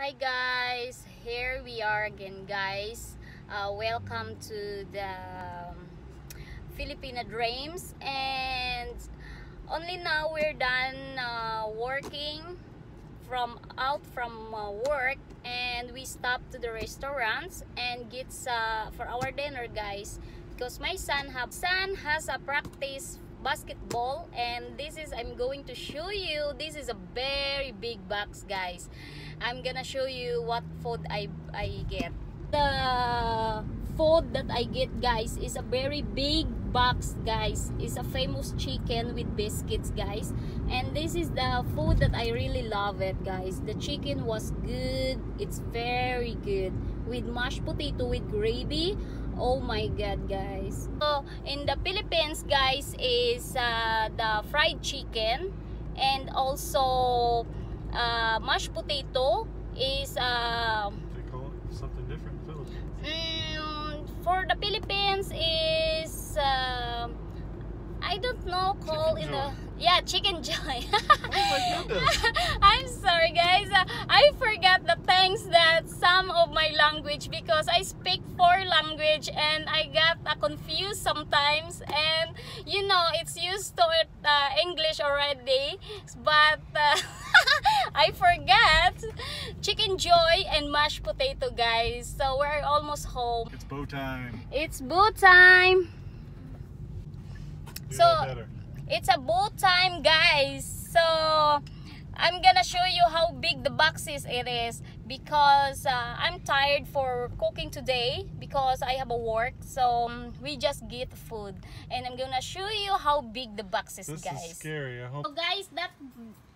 Hi guys, here we are again guys. Uh, welcome to the um, Filipina Dreams. And only now we're done uh, working from out from uh, work. And we stopped to the restaurants and get uh, for our dinner guys. Because my son have son has a practice basketball and this is I'm going to show you this is a very big box guys. I'm gonna show you what food I, I get. The food that I get guys is a very big box guys. Is a famous chicken with biscuits guys. And this is the food that I really love it guys. The chicken was good. It's very good. With mashed potato with gravy oh my god guys so in the philippines guys is uh, the fried chicken and also uh, mashed potato is uh, They call it something different Philippines. mm, for the philippines is uh, i don't know call Chicken in the yeah Chickenjoy Oh! I'm sorry guys. Uh, I forgot the things that some of my language because I speak four language and I got uh, confused sometimes and you know it's used to it uh, English already but uh, I forgot Chickenjoy and mashed potato guys. So we're almost home. It's Bo time. It's boot time. Do So- It's a Bo time, guys. So, I'm gonna show you how big the boxes it is because uh, I'm tired for cooking today because I have a work. So, um, we just get food. And I'm gonna show you how big the box is, This guys. is scary. I hope. So guys, that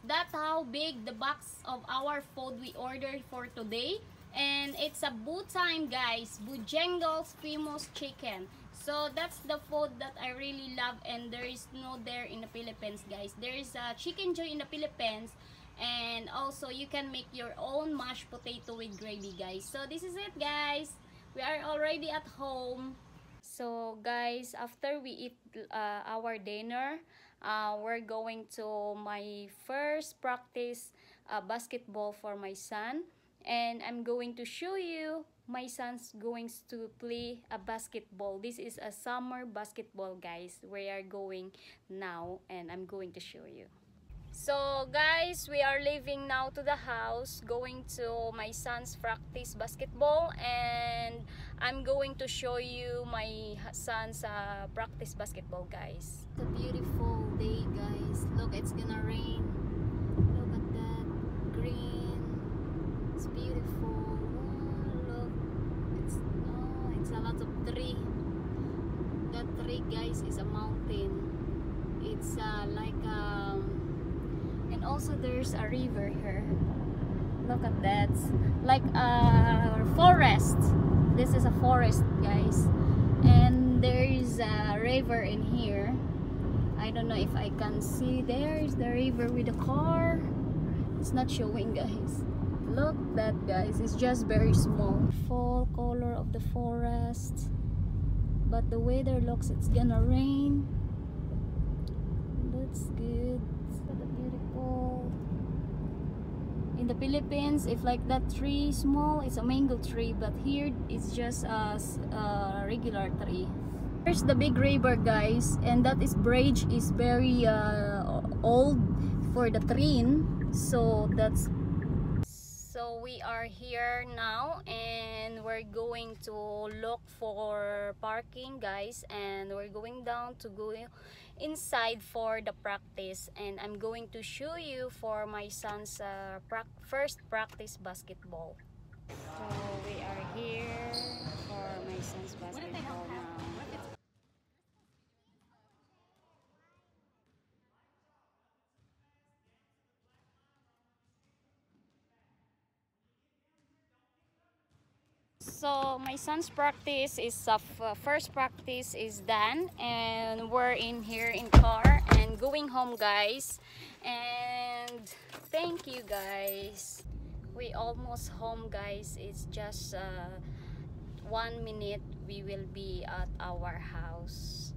that's how big the box of our food we ordered for today. And it's a boot time guys, Bojangles famous chicken. So that's the food that I really love and there is no there in the Philippines guys. There is a chicken joy in the Philippines and also you can make your own mashed potato with gravy guys. So this is it guys. We are already at home. So guys, after we eat uh, our dinner, uh, we're going to my first practice uh, basketball for my son. And I'm going to show you my son's going to play a basketball. This is a summer basketball guys. We are going now and I'm going to show you. So guys, we are leaving now to the house, going to my son's practice basketball and I'm going to show you my son's uh, practice basketball guys. It's a beautiful day guys. Look, it's gonna rain. Guys is a mountain. It's uh, like um and also there's a river here. Look at that. Like a forest. This is a forest guys. And there is a river in here. I don't know if I can see. There is the river with the car. It's not showing guys. Look that guys. It's just very small. Fall color of the forest but the weather looks it's gonna rain that's good at beautiful. In the Philippines, if like that tree small, it's a mango tree, but here it's just a regular tree. Here's the big river, guys, and that is bridge is very uh, old for the train, so that's. So we are here now, and we're going to look for parking, guys, and we're going down to go inside for the practice. And I'm going to show you for my son's uh, prac first practice basketball. So we are here for my son's basketball So my son's practice is uh, first practice is done and we're in here in car and going home guys. And thank you guys. We almost home guys. It's just uh, one minute we will be at our house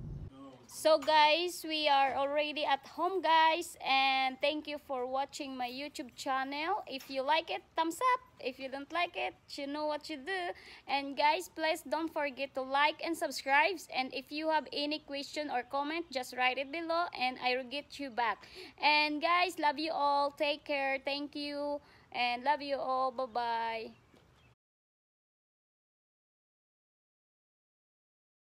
So guys, we are already at home guys and thank you for watching my YouTube channel. If you like it, thumbs up. If you don't like it, you know what you do. And guys, please don't forget to like and subscribe. And if you have any question or comment, just write it below and I will get you back. And guys, love you all. Take care. Thank you. And love you all. Bye-bye.